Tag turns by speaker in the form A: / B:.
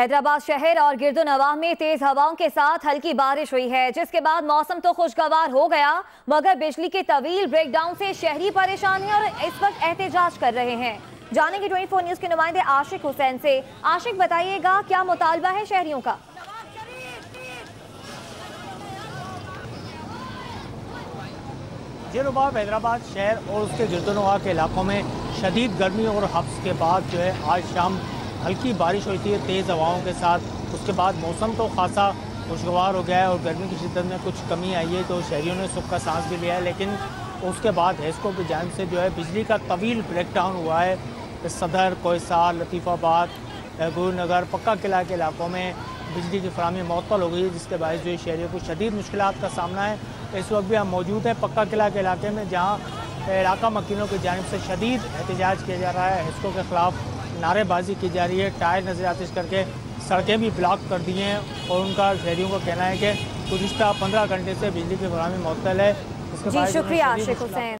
A: حیدرآباد شہر اور گرد و نواح میں تیز ہواؤں کے ساتھ ہلکی بارش ہوئی ہے، جس کے بعد موسم تو خوشگوار ہو گیا، مگر بجلی کے طویل بریک ڈاؤن سے شہری پریشان ہیں اور اس وقت احتجاج کر رہے ہیں۔ جانیں گے ٹوئنٹی فور نیوز کے نمائندے عاشق حسین سے۔ عاشق، بتائیے گا، کیا مطالبہ ہے شہریوں کا؟
B: جی رباب حیدرآباد شہر اور اس کے گرد و نواح کے علاقوں میں شدید گرمی اور حبس کے بعد جو ہے، آج شام ہلکی بارش ہوئی تھی تیز ہواؤں کے ساتھ۔ اس کے بعد موسم تو خاصا خوشگوار ہو گیا ہے اور گرمی کی شدت میں کچھ کمی آئی ہے تو شہریوں نے سکھ کا سانس بھی لیا ہے۔ لیکن اس کے بعد ہیسکو کی جانب سے جو ہے بجلی کا طویل بریک ڈاؤن ہوا ہے۔ صدر، کوئسار لطیف آباد گرو نگر، پکا قلعہ کے علاقوں میں بجلی کی فراہمی معطل ہو گئی ہے جس کے باعث جو ہے شہریوں کو شدید مشکلات کا سامنا ہے۔ اس وقت بھی ہم موجود ہیں پکا قلعہ کے علاقے میں، جہاں علاقہ مکینوں کی جانب سے شدید احتجاج کیا جا رہا ہے۔ ہسکو کے خلاف نعرے بازی کی جا رہی ہے۔ ٹائر نظر آتش کر کے سڑکیں بھی بلاک کر دی ہیں اور ان کا شہریوں کا کہنا ہے کہ گزشتہ پندرہ گھنٹے سے بجلی کی فراہمی معطل ہے۔
A: جی شکریہ عاشق حسین۔